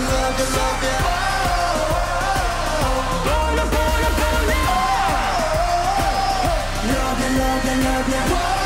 love you.